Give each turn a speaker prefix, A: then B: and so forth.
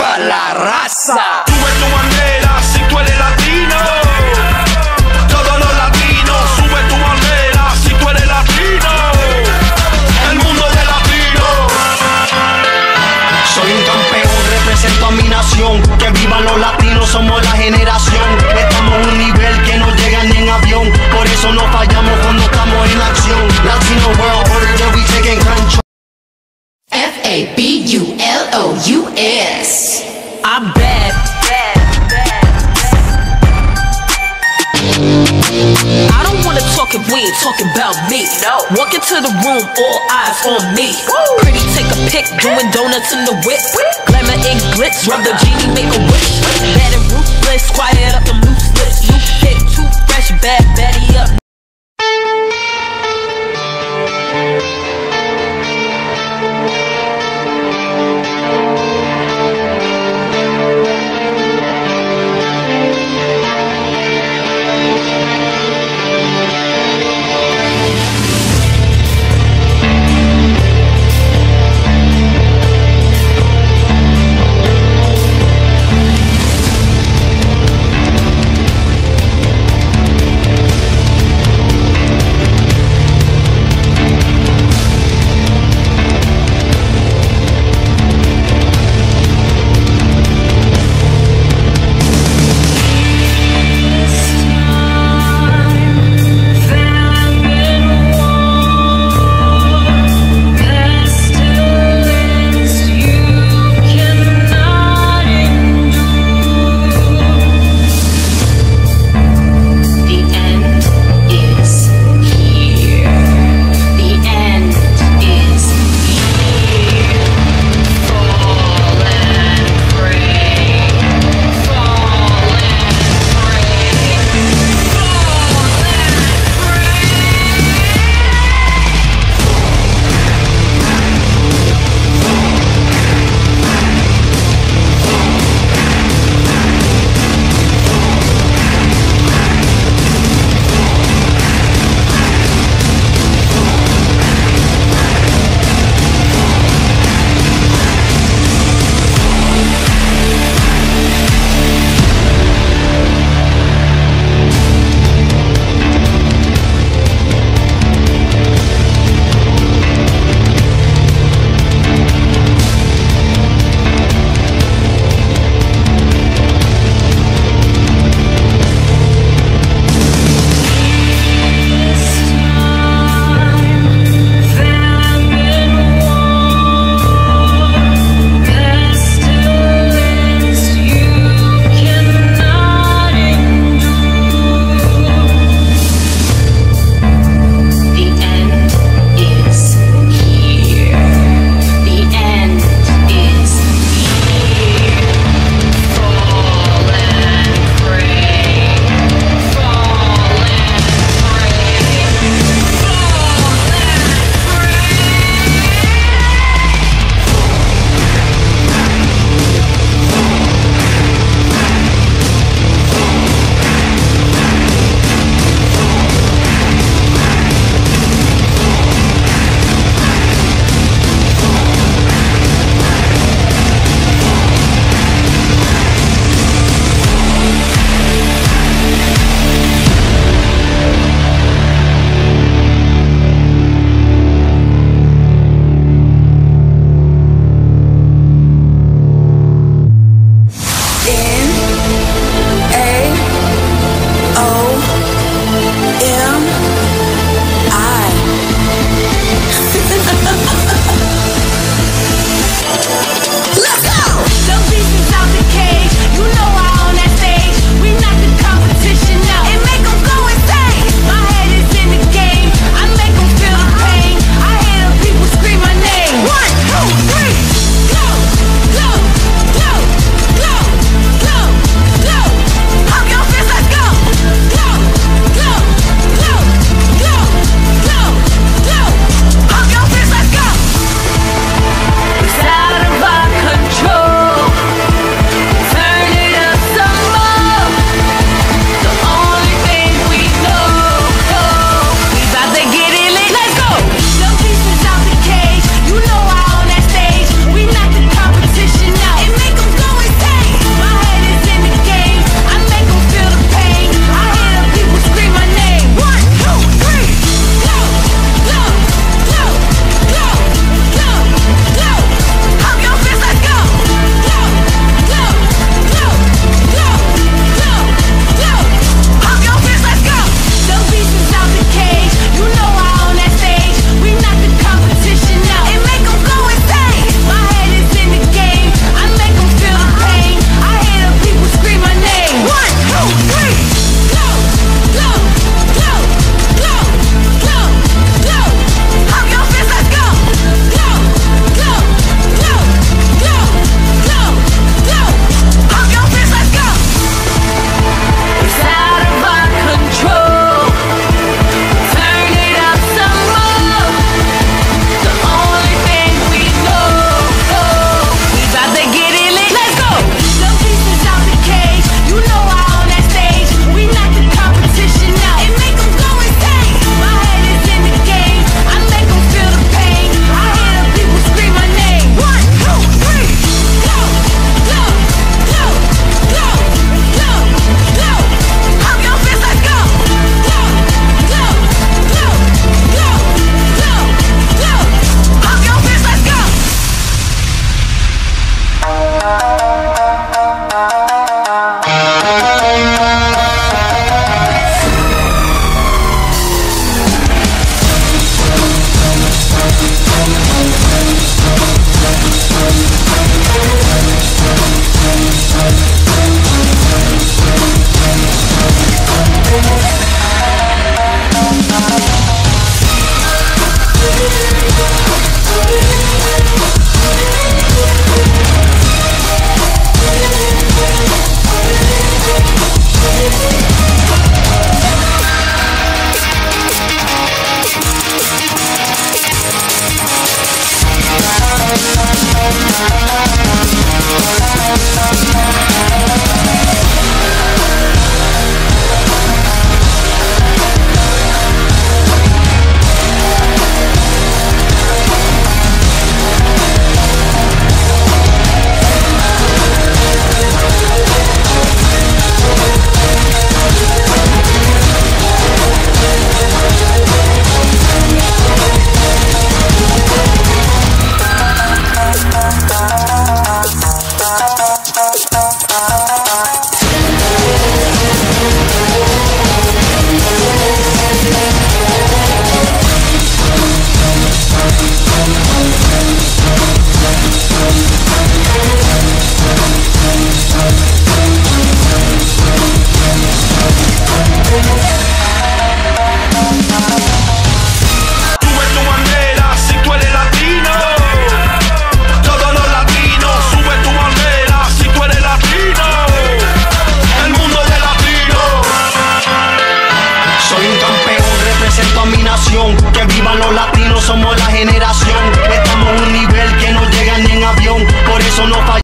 A: viva la raza.
B: Sube tu bandera si tú eres latino. Todos los latinos, sube tu bandera si tú eres latino. El mundo de latino.
A: Soy un campeón, represento a mi nación. Que vivan los latinos, somos la generación. Estamos a un nivel que no llega ni en avión. Por eso no fallamos cuando estamos en acción. Latino World Order that we taking control.
C: F A B U L O U S.
D: I'm bad. I don't wanna talk if we ain't talking about me. No. Walk into the room, all eyes on me. Pretty, take a pic, doing donuts in the whip. Glamour and glitz, rub the genie, make a wish.